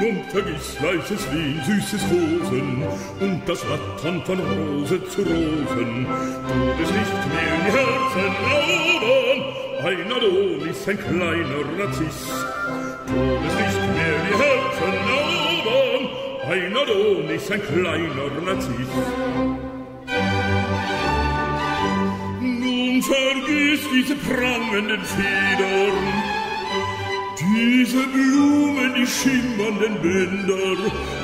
Nun vergiss leises Wien, süßes Rosen und das Rattern von Rose zu Rosen. Todeslicht mir in die Herzen erobern, ein Adonis, ein kleiner Narziss. Todeslicht mir in die Herzen erobern, ein Adonis, ein kleiner Narziss. Nun vergiss diese prangenden Federn, diese Blumen, die schimmernden Bänder,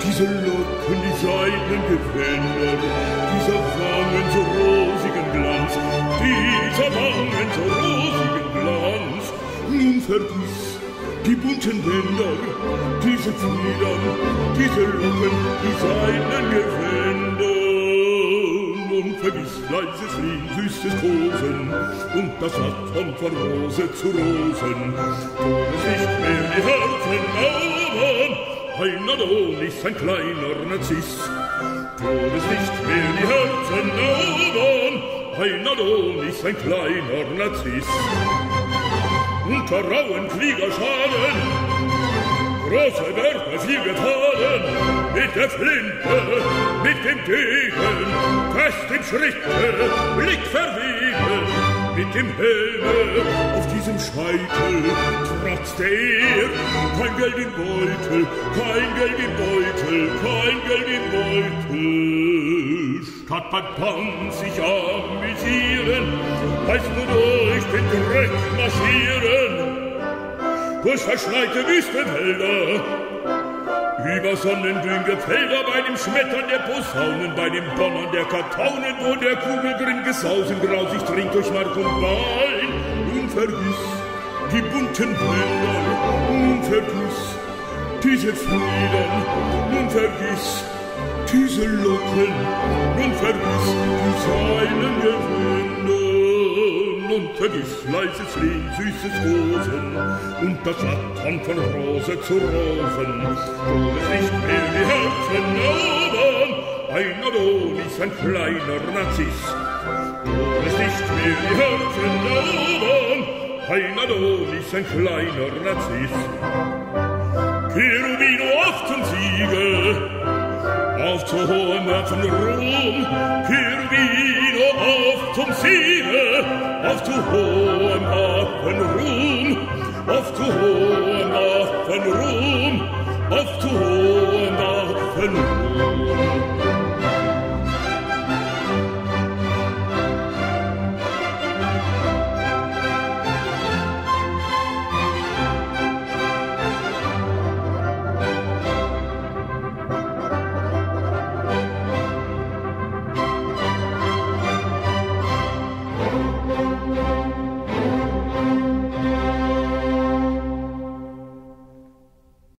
diese Locken, die seidenen Gewänder, dieser Wangen so rosigen Glanz, dieser Wangen so rosigen Glanz. Nun vergiss die bunten Bänder, diese Federn, diese Locken, die seidenen vergiss leises Lied, süßes Kosen, und das hat von Rose zu Rosen. Tun es nicht mehr die Herzen lauern, ein Adonis, ein kleiner Narziss. Tun es nicht mehr die Herzen lauern, ein Adonis, ein kleiner Narziss. Unter rauen Kriegerschaden große Werke viel gefahren, mit der Flinte, Degen, fest im Schritte, Blick verwiegen, mit dem Helme auf diesem Scheitel trotzte er. Kein Geld im Beutel, kein Geld im Beutel, kein Geld im Beutel. Statt beim Tanz sich amüsieren, heißt nur durch den Dreck marschieren. Durch verschneite Wüstenwälder, über sonnendünge Felder bei dem Schmettern der Posaunen, bei dem Donnern der Kartaunen, wo der Kugelgrimm gesausen grausig trinkt durch Mark und Bein. Nun vergiss die bunten Bilder, nun vergiss diese Fliedern, nun vergiss diese Locken, nun vergiss die seinen Gewinde unter die leises lied süßes Rosen, und das Flattern von Rose zu Rosen, wo es nicht mehr die Herzen erobern, ein Adonis, ein kleiner Narziss. Wo es nicht mehr die Herzen erobern, ein Adonis, ein kleiner Narziss. Cherubino auf zum Siegel, auf zu hohem Erfen Ruhm, Kirwino auf zum Siege, auf zu hohem Erfen Ruhm, auf zu hohem Erfen Ruhm, auf zu hohem Erfen Ruhm.